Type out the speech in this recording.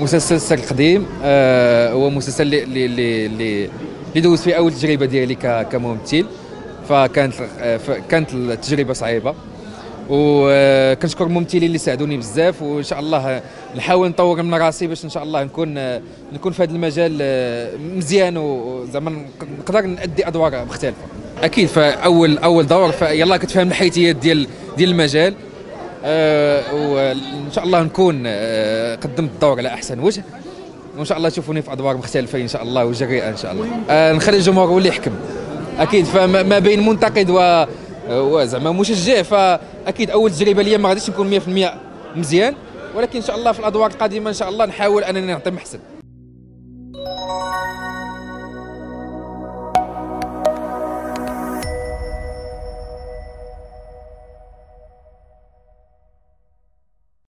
مسلسل سر قديم آه هو مسلسل اللي اللي اللي دوزت فيه أول تجربة ديالي كممثل. فكانت آه، كانت التجربة صعيبة. وكنشكر الممثلين اللي ساعدوني بزاف. وإن شاء الله نحاول نطور من راسي باش إن شاء الله نكون آه، نكون في هذا المجال آه، مزيان. وزعما نق- نقدر نأدي أدوار مختلفة. أكيد فاول أول دور فيلا كتفهم الحيتيات ديال ديال المجال. آه، وإن شاء الله نكون آه، قدمت الدور على أحسن وجه. وإن شاء الله تشوفوني في أدوار مختلفة إن شاء الله وجريئة إن شاء الله. آه، نخلي الجمهور هو اللي يحكم. أكيد فما ما بين منتقد و وزعما مشجع فأكيد أول تجربة ليا ما غاديش نكون 100% مزيان. ولكن إن شاء الله في الأدوار القادمة إن شاء الله نحاول أنني نعطي محسن.